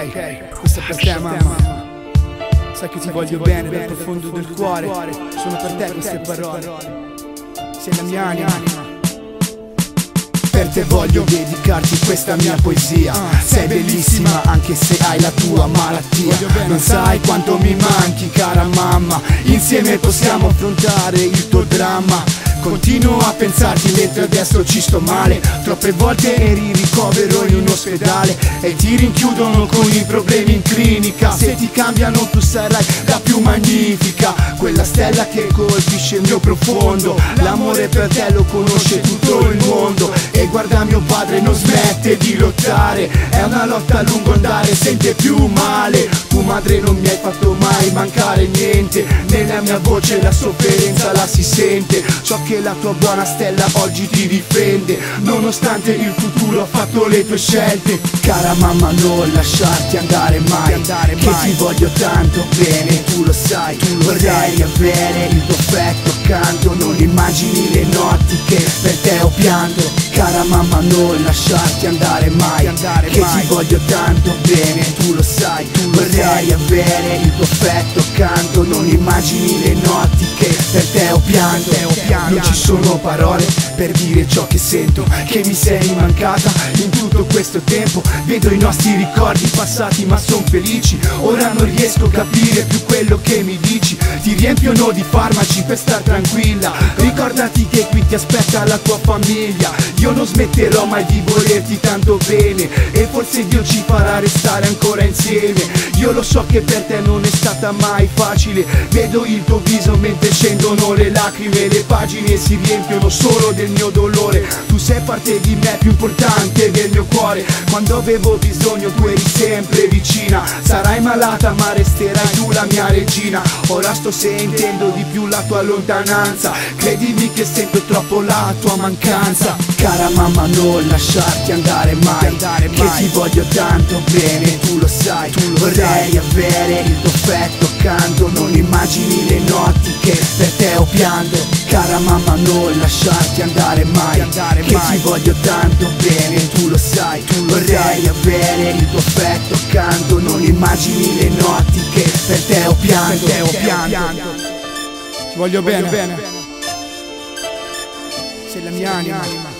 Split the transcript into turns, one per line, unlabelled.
ok? Questa è per te mamma. Sai che ti voglio bene dal profondo del cuore. Sono per te queste parole. Sei la mia anima.
per te voglio dedicarti questa mia poesia. Sei bellissima. anche se hai la tua malattia. Non sai quanto mi manchi cara mamma. Insieme possiamo affrontare il tuo dramma. Continuo a pensarti mentre adesso ci sto male. Troppe volte eri ricovero ospedale E ti rinchiudono con i problemi in clinica Se ti cambiano tu sarai la più magnifica Quella stella che colpisce il mio profondo L'amore per te lo conosce tutto il mondo E guarda mio padre non smette di lottare È una lotta a lungo andare, sente più male madre non mi hai fatto mai mancare niente. Nella mia voce la sofferenza la si sente. Ciò che la tua buona stella oggi ti difende. Nonostante il futuro ha fatto le tue scelte. Cara mamma non lasciarti andare mai.
Andare
Che
mai.
ti voglio tanto bene, tu lo sai. Vorrei avere il tuo affetto accanto. Non immagini notti che per te ho pianto. Cara mamma non lasciarti andare mai.
Andare
Che
mai.
ti voglio tanto bene, tu lo sai. Vorrei avere il tuo affetto accanto. Non immagini le notti che per te ho pianto. Non ci sono parole per dire ciò che sento Che mi sei mancata. In tutto questo tempo Vedo i nostri ricordi passati ma son felici. Ora non riesco a capire più quello che mi dici. Ti riempiono di farmaci per star tranquilla. Ricordati che qui ti aspetta la tua famiglia. Io non smetterò mai di volerti tanto bene. E forse Dio ci farà restare ancora insieme. Io lo so che per te non è stata mai facile. Vedo il tuo viso mentre scendono le lacrime Le pagine si riempiono solo del mio dolore. Tu sei parte di me più importante del mio cuore. Quando avevo bisogno tu eri sempre vicina. Sarai malata ma resterai tu la mia regina. Ora sto sentendo di più la tua lontananza. Credimi che sento troppo la tua mancanza. Cara mamma non lasciarti andare mai.
Andare
Che
mai.
ti voglio tanto bene, tu lo sai. Vorrei avere il tuo affetto accanto. Non immagini le notti che per te ho pianto. Cara mamma non lasciarti andare mai.
Andare
Che
mai.
ti voglio tanto bene, tu lo sai. Vorrei avere il tuo affetto accanto. Non immagini le notti che per te ho pianto.
Per te ho pianto. Ti voglio bene. Sei la mia anima